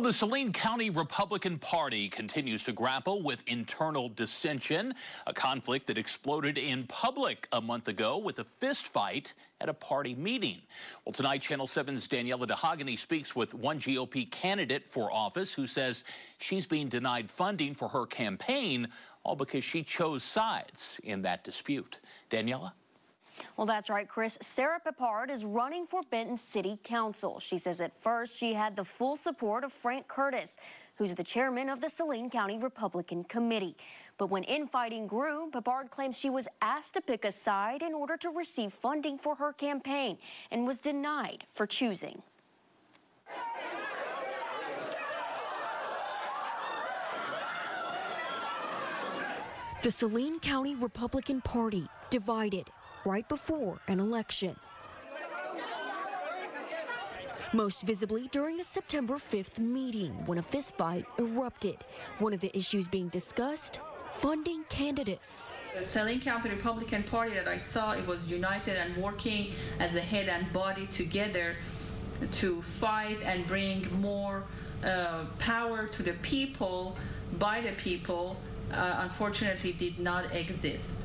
Well, the Saline County Republican Party continues to grapple with internal dissension, a conflict that exploded in public a month ago with a fistfight at a party meeting. Well, tonight, Channel 7's Daniela DeHogany speaks with one GOP candidate for office who says she's being denied funding for her campaign, all because she chose sides in that dispute. Daniela? Well, that's right, Chris. Sarah Peppard is running for Benton City Council. She says at first she had the full support of Frank Curtis, who's the chairman of the Saline County Republican Committee. But when infighting grew, Peppard claims she was asked to pick a side in order to receive funding for her campaign and was denied for choosing. The Saline County Republican Party divided right before an election. Most visibly during a September 5th meeting when a fistfight erupted. One of the issues being discussed funding candidates. The Saline County Republican Party that I saw, it was united and working as a head and body together to fight and bring more uh, power to the people by the people, uh, unfortunately did not exist.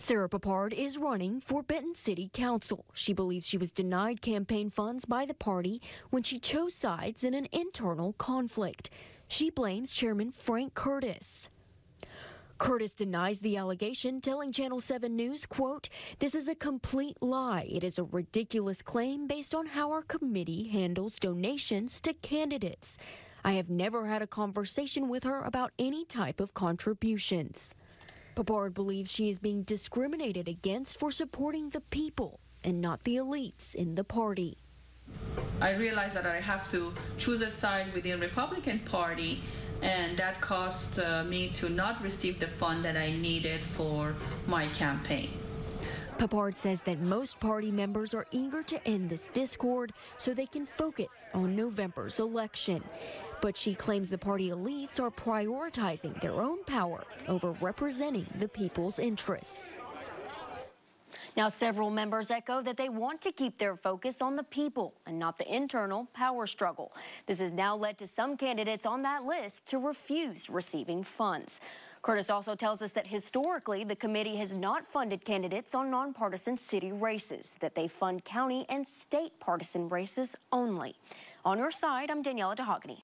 Sarah Peppard is running for Benton City Council. She believes she was denied campaign funds by the party when she chose sides in an internal conflict. She blames Chairman Frank Curtis. Curtis denies the allegation, telling Channel 7 News, quote, This is a complete lie. It is a ridiculous claim based on how our committee handles donations to candidates. I have never had a conversation with her about any type of contributions. Peppard believes she is being discriminated against for supporting the people and not the elites in the party. I realize that I have to choose a side within Republican Party and that caused uh, me to not receive the fund that I needed for my campaign. Peppard says that most party members are eager to end this discord so they can focus on November's election. But she claims the party elites are prioritizing their own power over representing the people's interests. Now, several members echo that they want to keep their focus on the people and not the internal power struggle. This has now led to some candidates on that list to refuse receiving funds. Curtis also tells us that historically, the committee has not funded candidates on nonpartisan city races, that they fund county and state partisan races only. On your side, I'm Daniela DeHogany.